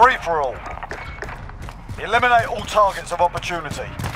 Free-for-all. Eliminate all targets of opportunity.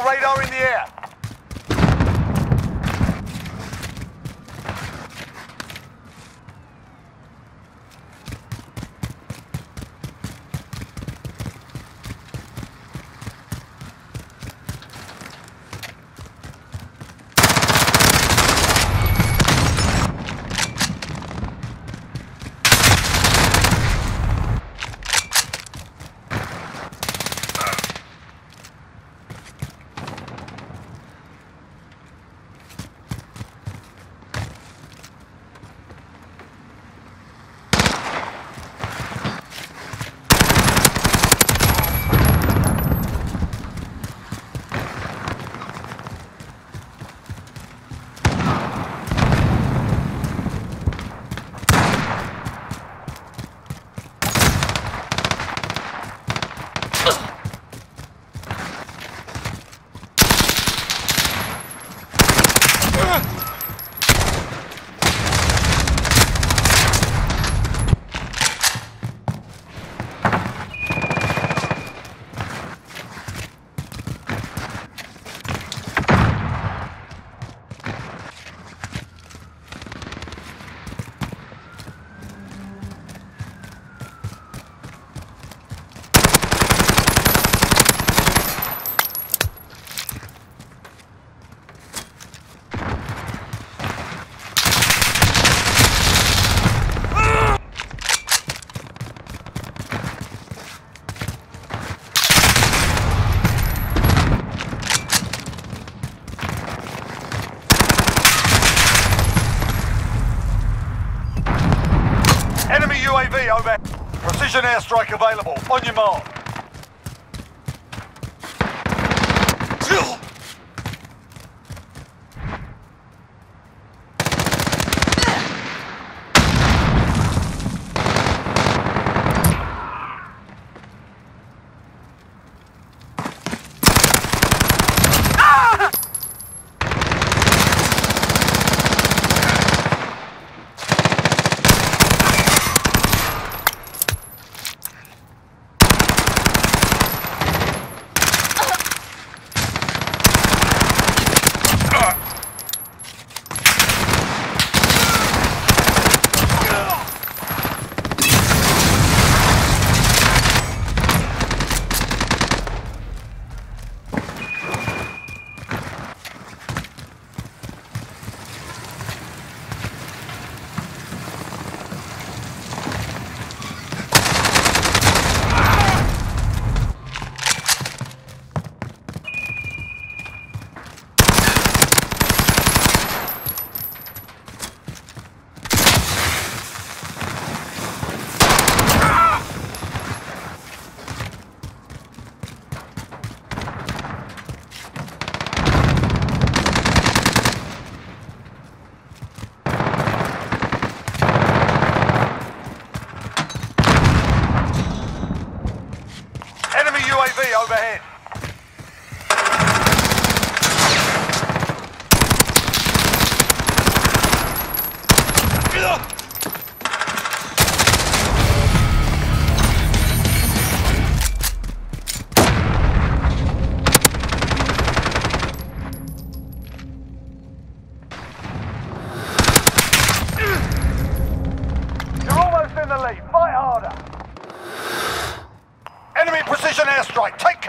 Radar in the air. Enemy UAV over. Precision airstrike available. On your mark. strike. Take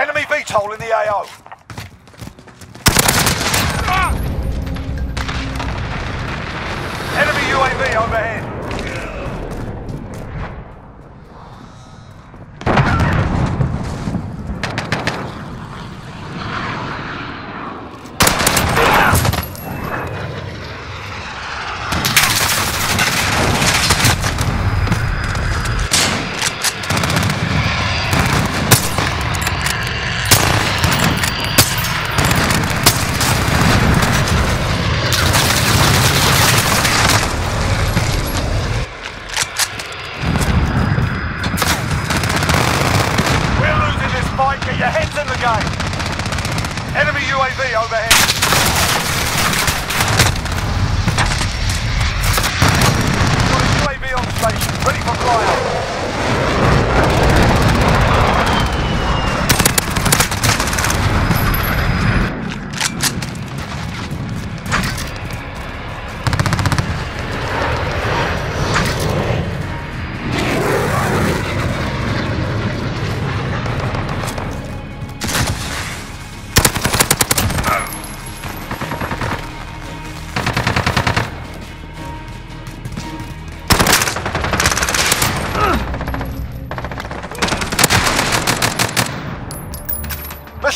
Enemy VTOL in the AO. Ah! Enemy UAV overhead.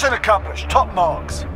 Mission accomplished. Top marks.